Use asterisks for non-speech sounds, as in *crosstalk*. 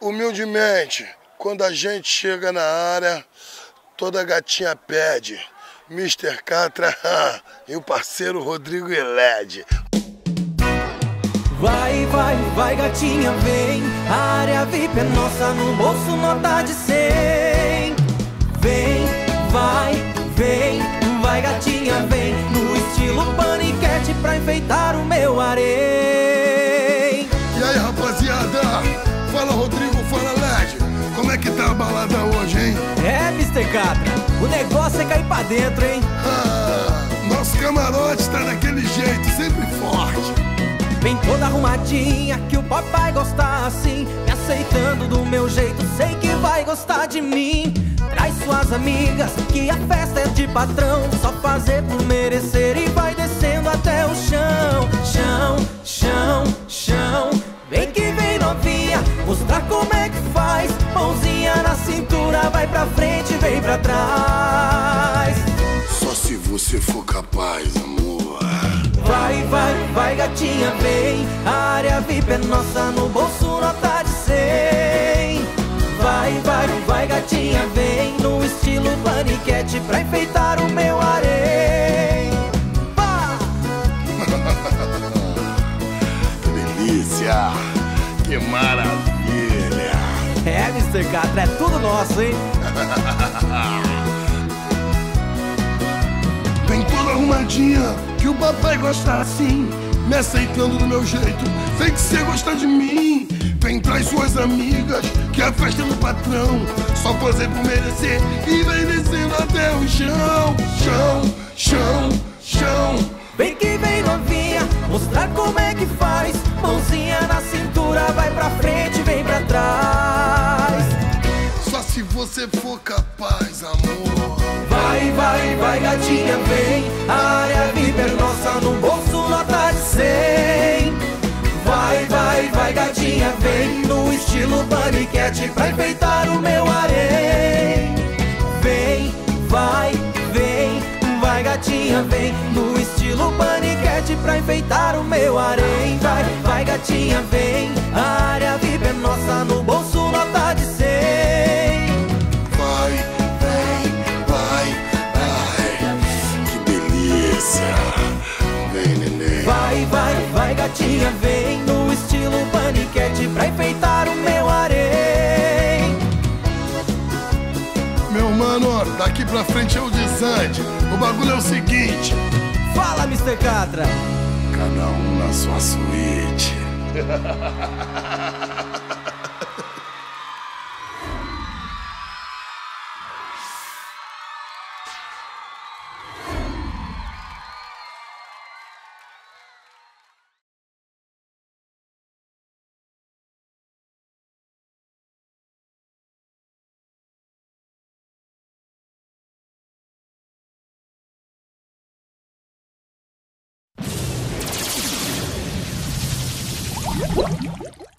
Humildemente, quando a gente chega na área, toda gatinha pede. Mr. Catra *laughs* e o parceiro Rodrigo Eled. Vai, vai, vai gatinha, vem A área VIP é nossa, no bolso nota de 100 Vem, vai, vem Vai gatinha, vem No estilo paniquete pra enfeitar o meu harém Catra, o negócio é cair pra dentro, hein? Ah, nosso camarote tá daquele jeito, sempre forte. Vem toda arrumadinha, que o papai gosta assim. Me aceitando do meu jeito, sei que vai gostar de mim. Traz suas amigas, que a festa é de patrão. Só fazer por merecer e pra trás Só se você for capaz, amor. Vai, vai, vai gatinha, vem. A área VIP é nossa, no bolso nota de 100 Vai, vai, vai gatinha, vem. No estilo paniquete pra enfeitar o meu harém. *laughs* Que delícia, que maravilha. É, Mr. Catra, é tudo nosso, hein? *laughs* Vem toda arrumadinha, que o papai gosta assim Me aceitando do meu jeito, vem que você gosta de mim. Vem, traz suas amigas, que a festa é do patrão. Só fazer por merecer e vem descendo até o chão. Chão, chão, chão. Vem que vem novinha, mostrar como é que faz. Mãozinha na cintura, vai pra frente, vem pra trás. Só se você for vai, gatinha, vem área VIP é nossa, no bolso nota de 100 Vai, vai, vai gatinha, vem No estilo paniquete pra enfeitar o meu harém. Vem, vai, vem Vai gatinha, vem No estilo paniquete pra enfeitar o meu harém. Vai, vai gatinha, vem delícia Vem, neném Vai, vai, vai gatinha, vem no estilo paniquete pra enfeitar o meu harém. Meu mano, daqui pra frente é o desante O bagulho é o seguinte Fala, Mr. Catra. Cada um na sua suíte *laughs* What?